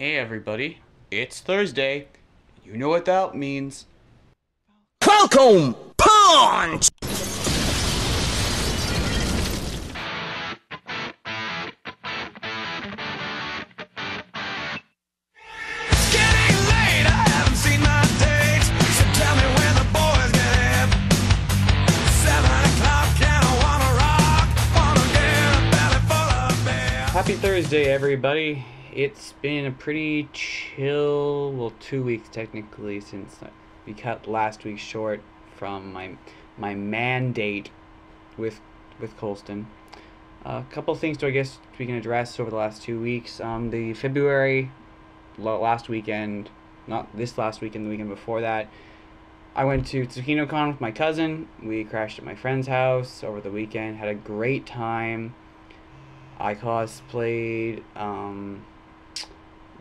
Hey everybody, it's Thursday. You know what that means. Welcome, Punch! It's getting late, I haven't seen my date. So tell me when the boys get in. Seven o'clock and I wanna rock. Wanna get a belly full of beer. Happy Thursday, everybody. It's been a pretty chill, well, two weeks technically since we cut last week short from my my mandate with with Colston. A couple things to I guess we can address over the last two weeks. Um, the February last weekend, not this last weekend, the weekend before that. I went to TsukinoCon with my cousin. We crashed at my friend's house over the weekend. Had a great time. I cosplayed um,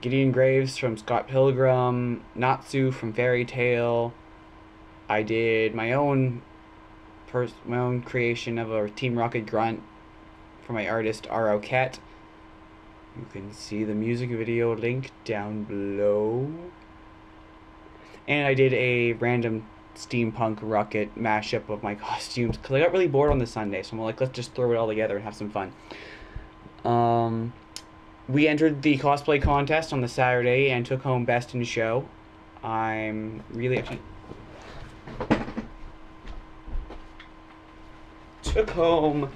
Gideon Graves from Scott Pilgrim, Natsu from Fairy Tail. I did my own pers- my own creation of a Team Rocket grunt for my artist R.O. Ket. You can see the music video link down below. And I did a random steampunk rocket mashup of my costumes because I got really bored on the Sunday, so I'm like, let's just throw it all together and have some fun. Um, we entered the cosplay contest on the Saturday and took home best in show. I'm really actually took home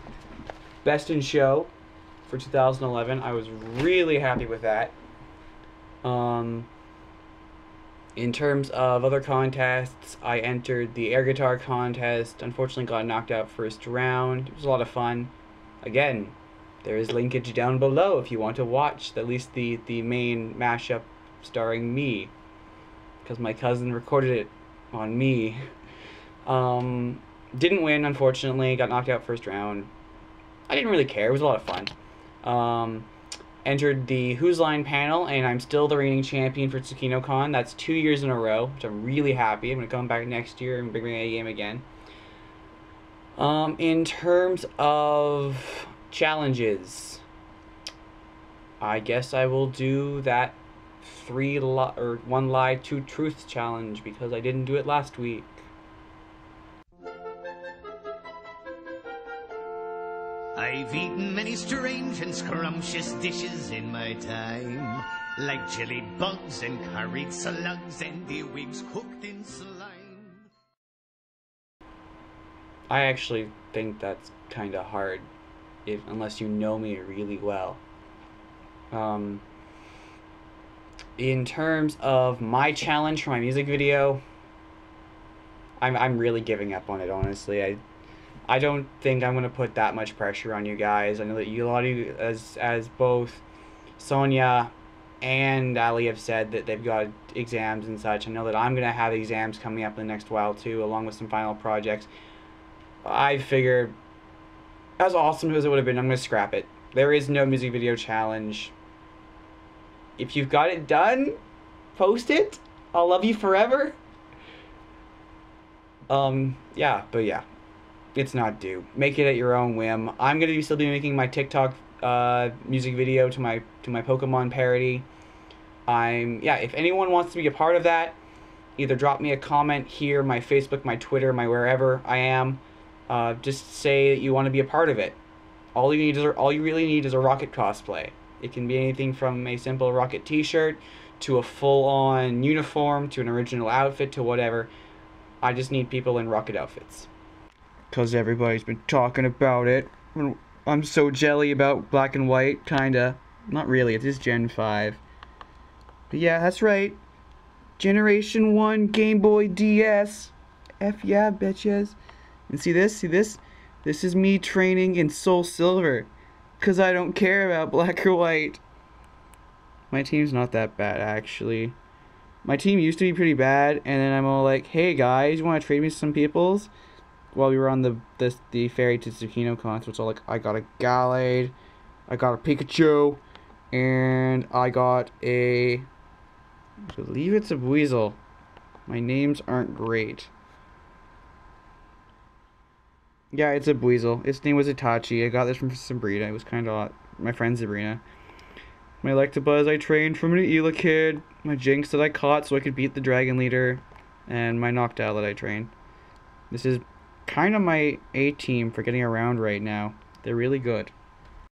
best in show for 2011. I was really happy with that. Um, in terms of other contests, I entered the air guitar contest. Unfortunately, got knocked out first round. It was a lot of fun. Again, there is linkage down below if you want to watch at least the the main mashup starring me, because my cousin recorded it on me. Um, didn't win unfortunately. Got knocked out first round. I didn't really care. It was a lot of fun. Um, entered the Whose Line panel, and I'm still the reigning champion for TsukinoCon. That's two years in a row, which I'm really happy. I'm gonna come back next year and bring my A game again. Um, in terms of challenges, I guess I will do that three li- or one lie, two truths challenge because I didn't do it last week. I've eaten many strange and scrumptious dishes in my time, like jellied bugs and curried slugs and earwigs cooked in slime. I actually think that's kind of hard, if unless you know me really well. Um, in terms of my challenge for my music video, I'm I'm really giving up on it. Honestly, I I don't think I'm gonna put that much pressure on you guys. I know that you a lot of you, as as both Sonia and Ali have said that they've got exams and such. I know that I'm gonna have exams coming up in the next while too, along with some final projects. I figure, as awesome as it would have been, I'm gonna scrap it. There is no music video challenge. If you've got it done, post it. I'll love you forever. Um, yeah, but yeah, it's not due. Make it at your own whim. I'm gonna be still be making my TikTok uh, music video to my to my Pokemon parody. I'm yeah. If anyone wants to be a part of that, either drop me a comment here, my Facebook, my Twitter, my wherever I am. Uh, just say that you want to be a part of it. All you need is all you really need is a Rocket cosplay. It can be anything from a simple Rocket T-shirt to a full-on uniform to an original outfit to whatever. I just need people in Rocket outfits. Cause everybody's been talking about it. I'm so jelly about black and white, kinda. Not really. It is Gen Five. But yeah, that's right. Generation 1 Game Boy DS. F yeah, bitches. And see this? See this? This is me training in Soul Silver. Because I don't care about black or white. My team's not that bad, actually. My team used to be pretty bad, and then I'm all like, hey guys, you want to trade me some peoples? While we were on the the, the ferry to Tsukino con, so it's all like, I got a Gallade, I got a Pikachu, and I got a I believe it's a Weasel. My names aren't great. Yeah, it's a Weasel. Its name was Itachi. I got this from Sabrina. It was kind of my friend Sabrina. my Electabuzz I trained from an Elekid, my Jynx that I caught so I could beat the Dragon Leader, and my Noctowl that I trained. This is kind of my A team for getting around right now. They're really good.